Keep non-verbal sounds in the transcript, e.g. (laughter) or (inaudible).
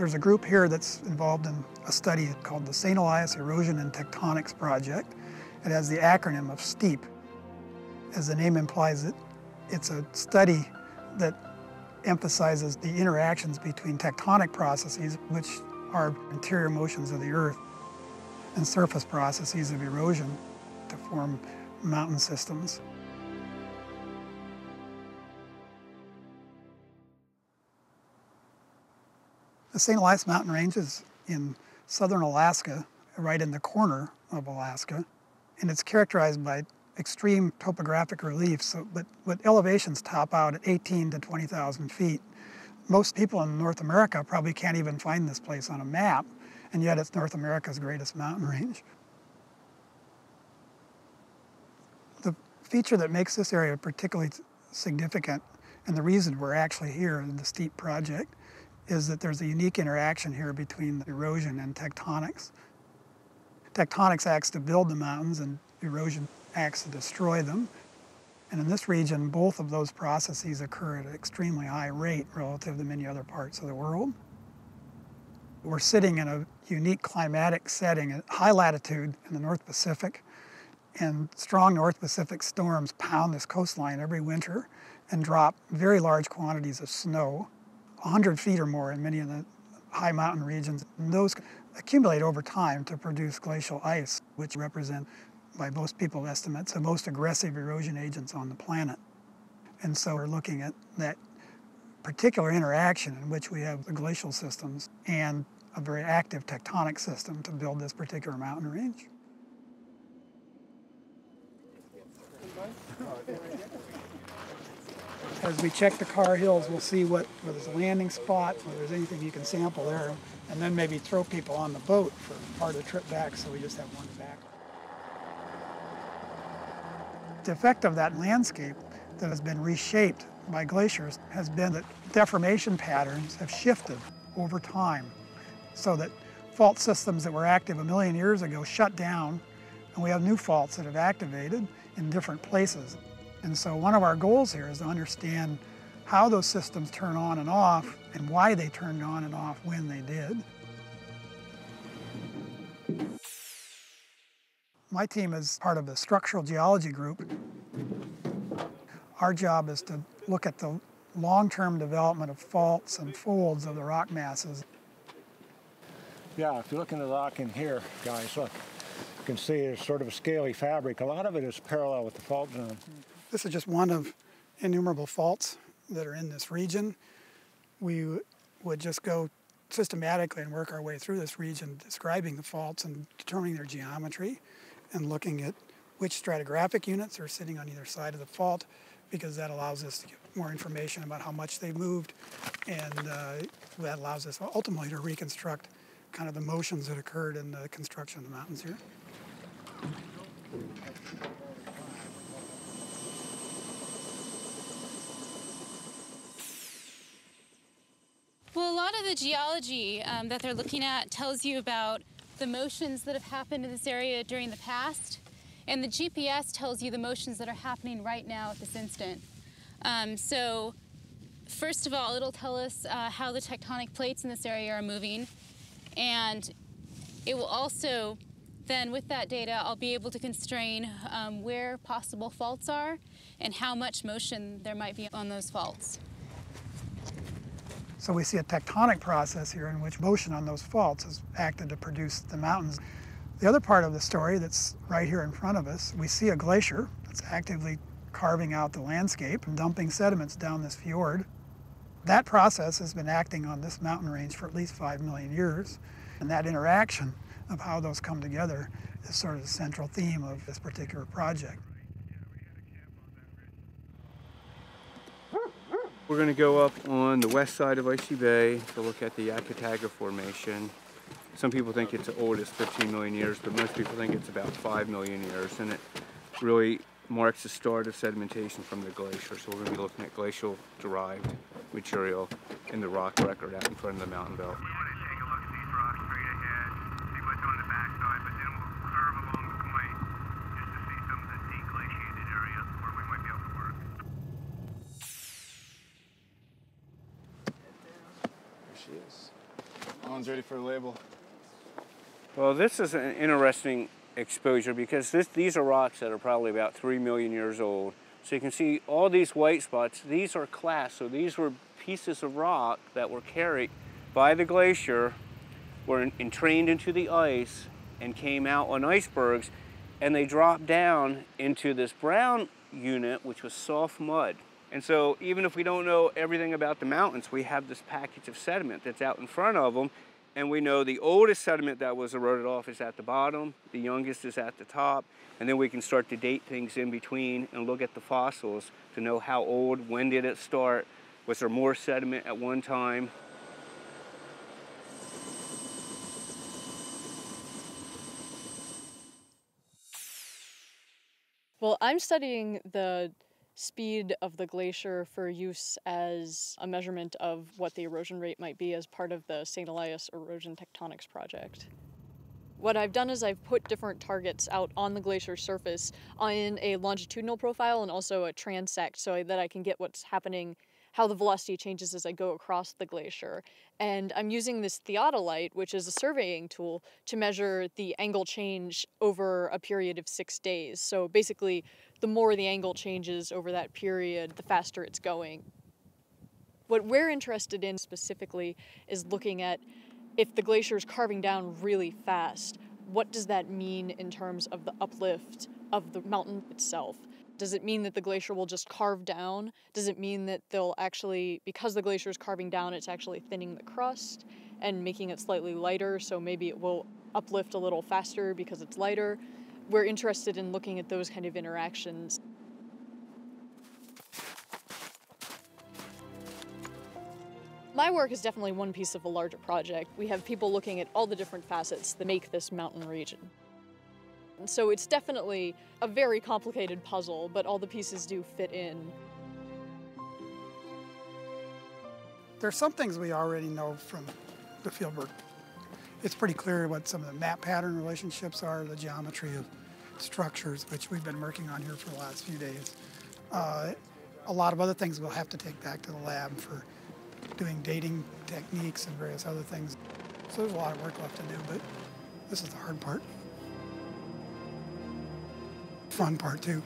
There's a group here that's involved in a study called the St. Elias Erosion and Tectonics Project. It has the acronym of STEEP. As the name implies, it, it's a study that emphasizes the interactions between tectonic processes, which are interior motions of the earth, and surface processes of erosion to form mountain systems. The St. Elias mountain range is in southern Alaska, right in the corner of Alaska, and it's characterized by extreme topographic relief, so, but with elevations top out at 18 to 20,000 feet. Most people in North America probably can't even find this place on a map, and yet it's North America's greatest mountain (laughs) range. The feature that makes this area particularly significant, and the reason we're actually here in the STEEP project, is that there's a unique interaction here between erosion and tectonics. Tectonics acts to build the mountains and erosion acts to destroy them. And in this region, both of those processes occur at an extremely high rate relative to many other parts of the world. We're sitting in a unique climatic setting at high latitude in the North Pacific, and strong North Pacific storms pound this coastline every winter and drop very large quantities of snow, 100 feet or more in many of the high mountain regions. And those accumulate over time to produce glacial ice, which represent by most people estimates, the most aggressive erosion agents on the planet. And so we're looking at that particular interaction in which we have the glacial systems and a very active tectonic system to build this particular mountain range. As we check the car hills, we'll see what where there's a landing spot, whether there's anything you can sample there, and then maybe throw people on the boat for part of the trip back so we just have one back. The effect of that landscape that has been reshaped by glaciers has been that deformation patterns have shifted over time so that fault systems that were active a million years ago shut down and we have new faults that have activated in different places. And so one of our goals here is to understand how those systems turn on and off and why they turned on and off when they did. My team is part of the structural geology group. Our job is to look at the long-term development of faults and folds of the rock masses. Yeah, if you look in the rock in here, guys, look, you can see it's sort of a scaly fabric. A lot of it is parallel with the fault zone. This is just one of innumerable faults that are in this region. We would just go systematically and work our way through this region, describing the faults and determining their geometry and looking at which stratigraphic units are sitting on either side of the fault because that allows us to get more information about how much they moved and uh, that allows us ultimately to reconstruct kind of the motions that occurred in the construction of the mountains here. Well, a lot of the geology um, that they're looking at tells you about the motions that have happened in this area during the past, and the GPS tells you the motions that are happening right now at this instant. Um, so, first of all, it'll tell us uh, how the tectonic plates in this area are moving, and it will also then with that data, I'll be able to constrain um, where possible faults are and how much motion there might be on those faults. So we see a tectonic process here in which motion on those faults has acted to produce the mountains. The other part of the story that's right here in front of us, we see a glacier that's actively carving out the landscape and dumping sediments down this fjord. That process has been acting on this mountain range for at least five million years. And that interaction of how those come together is sort of the central theme of this particular project. We're going to go up on the west side of Icy Bay to look at the Yakataga Formation. Some people think it's as old as 15 million years, but most people think it's about 5 million years, and it really marks the start of sedimentation from the glacier. So we're going to be looking at glacial derived material in the rock record out in front of the mountain belt. Is. ready for a label. Well, this is an interesting exposure because this, these are rocks that are probably about 3 million years old. So you can see all these white spots, these are clasts. So these were pieces of rock that were carried by the glacier, were entrained into the ice, and came out on icebergs, and they dropped down into this brown unit, which was soft mud. And so even if we don't know everything about the mountains, we have this package of sediment that's out in front of them, and we know the oldest sediment that was eroded off is at the bottom, the youngest is at the top, and then we can start to date things in between and look at the fossils to know how old, when did it start, was there more sediment at one time, Well, I'm studying the speed of the glacier for use as a measurement of what the erosion rate might be as part of the St. Elias Erosion Tectonics Project. What I've done is I've put different targets out on the glacier surface in a longitudinal profile and also a transect so that I can get what's happening how the velocity changes as I go across the glacier. And I'm using this theodolite, which is a surveying tool, to measure the angle change over a period of six days. So basically, the more the angle changes over that period, the faster it's going. What we're interested in specifically is looking at if the glacier is carving down really fast, what does that mean in terms of the uplift of the mountain itself? Does it mean that the glacier will just carve down? Does it mean that they'll actually, because the glacier is carving down, it's actually thinning the crust and making it slightly lighter, so maybe it will uplift a little faster because it's lighter? We're interested in looking at those kind of interactions. My work is definitely one piece of a larger project. We have people looking at all the different facets that make this mountain region. So it's definitely a very complicated puzzle, but all the pieces do fit in. There's some things we already know from the fieldwork. It's pretty clear what some of the map pattern relationships are, the geometry of structures, which we've been working on here for the last few days. Uh, a lot of other things we'll have to take back to the lab for doing dating techniques and various other things. So there's a lot of work left to do, but this is the hard part fun part too.